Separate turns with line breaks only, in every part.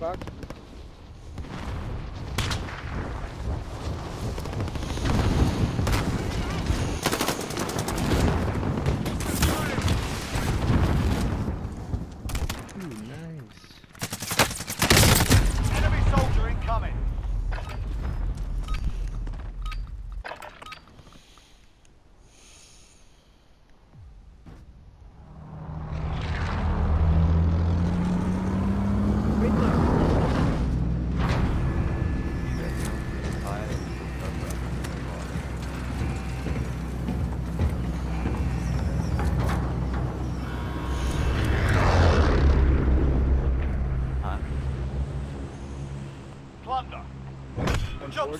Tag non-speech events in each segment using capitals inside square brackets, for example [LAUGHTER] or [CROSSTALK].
Fuck.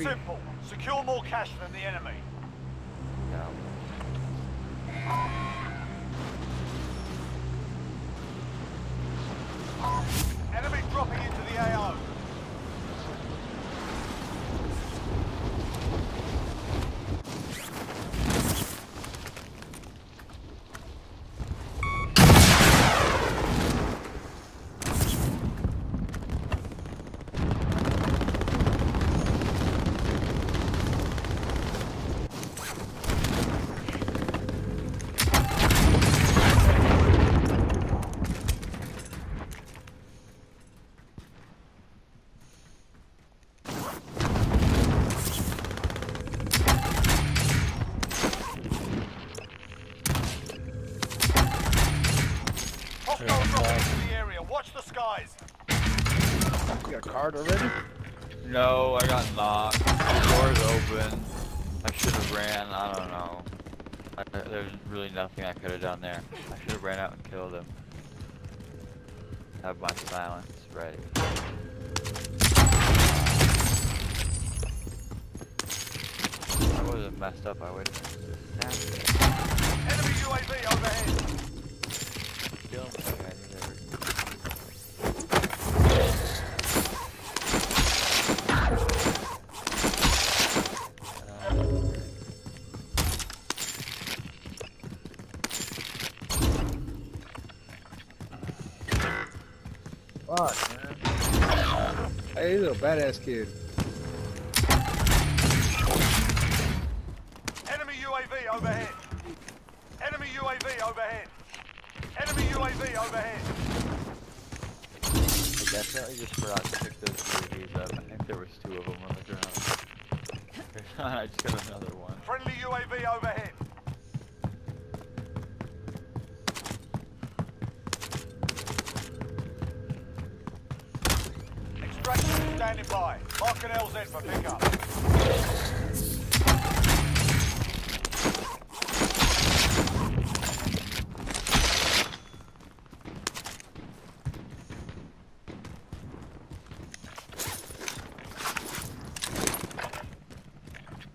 Simple. Secure more cash than the enemy.
You card already?
No, I got knocked. The door's open. I should have ran. I don't know. I, there's really nothing I could have done there. I should have ran out and killed him. Have my silence ready. I wasn't messed up. I would.
Enemy UAV overhead.
Kill him.
Fuck, man. Hey, he's a badass kid.
Enemy UAV overhead. Enemy UAV overhead. Enemy UAV overhead.
I definitely just forgot to pick those UAVs up. I think there was two of them on the ground. [LAUGHS] I just got another one.
Friendly UAV overhead. Standing by. Mark an LZ for pickup.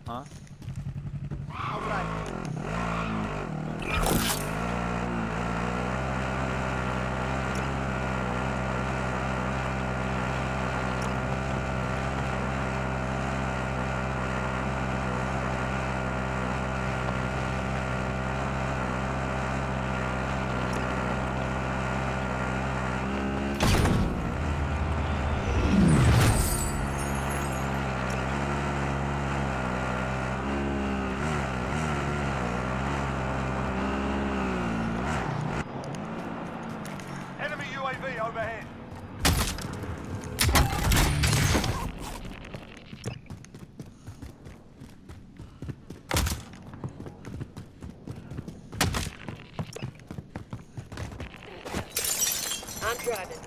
Huh?
Enemy Overhead.
I'm driving.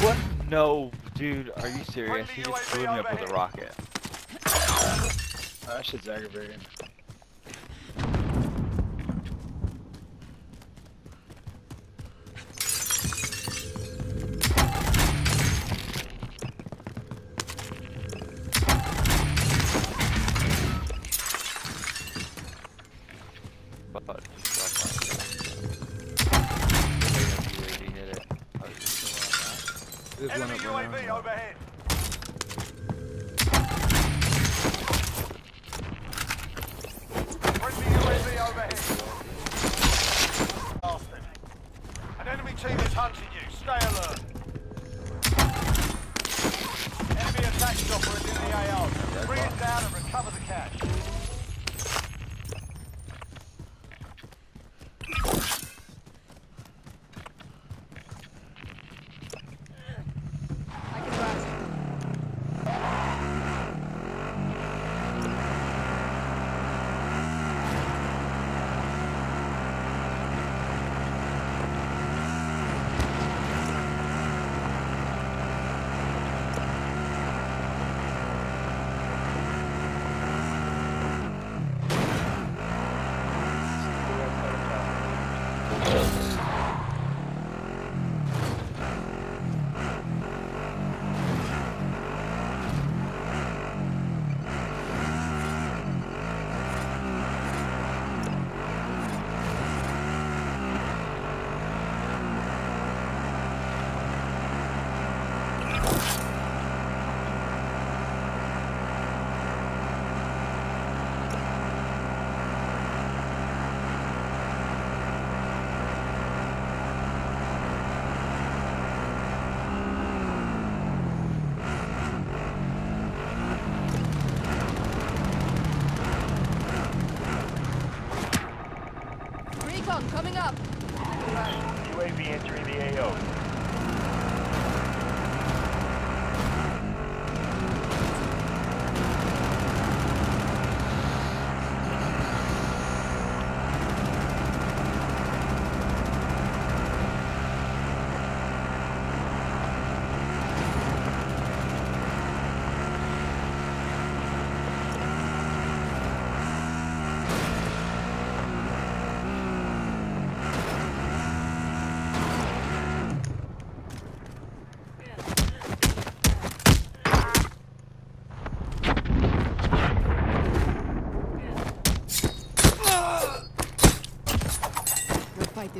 What? No, dude, are you serious? He just blew me up with a rocket.
Oh, that shit's aggravating. But. There's one
Enemy
up
UAV overhead. UAV overhead. Bastard. An enemy team is hunting you. Stay alert. Enemy attack chopper is in the AO. Bring it down and recover the cash.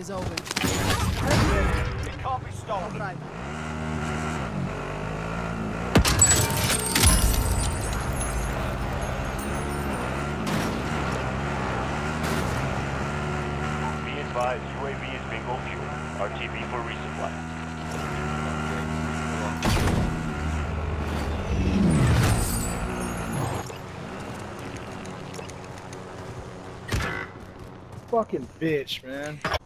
Is over.
It can't be stolen.
Right.
Be advised, UAV is bingo fuel. RTB for resupply.
Fucking bitch, man.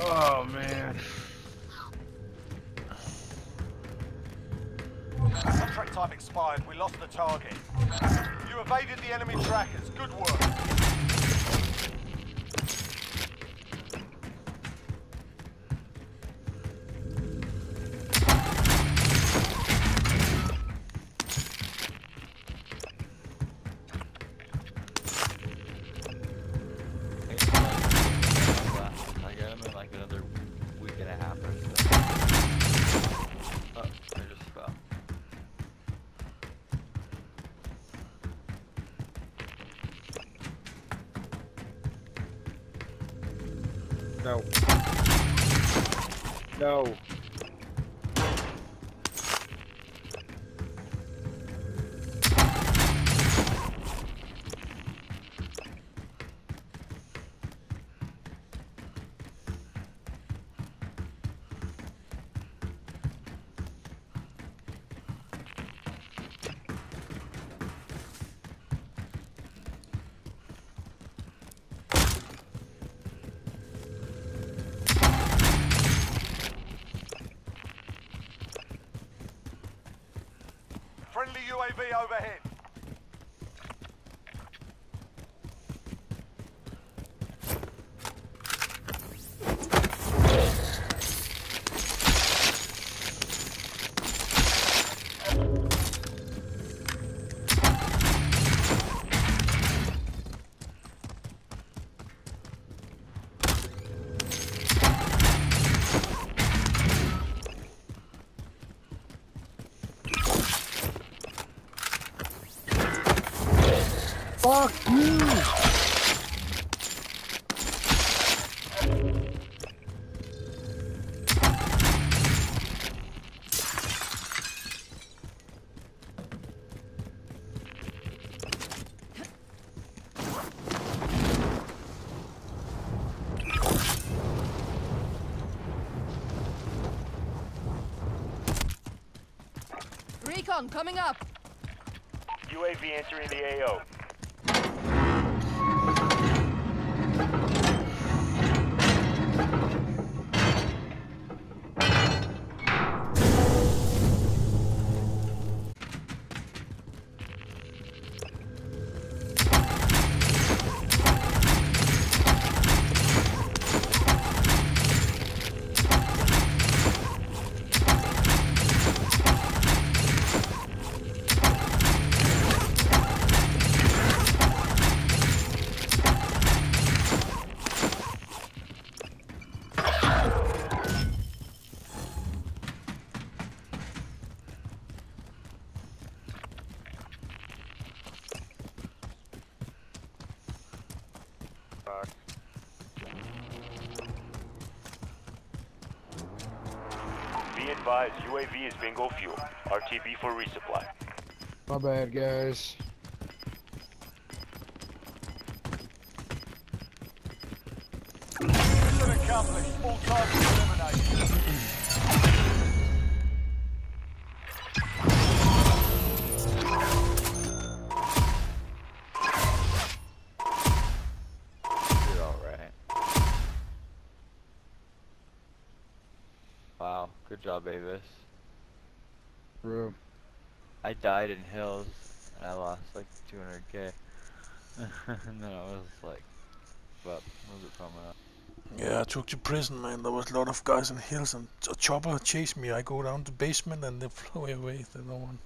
Oh man.
Contract time expired. We lost the target. You evaded the enemy trackers. Good work.
No.
Friendly UAV overhead.
Recon coming up.
UAV entering the AO. Advised, UAV is bingo fuel. RTB for resupply.
My bad, guys.
Mission accomplished. All targets eliminated.
Job, Avis.
Bro.
I died in hills and I lost like 200k. [LAUGHS] and then I was like, what was it coming up?
Yeah, I took to prison, man. There was a lot of guys in hills, and a chopper chased me. I go down to basement, and they [LAUGHS] fly away. The no one.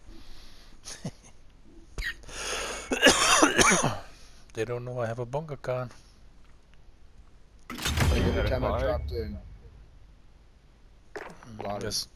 [COUGHS] they don't know I have a bunker car.
Like
You got
every
a
time I dropped in. Of
Yes.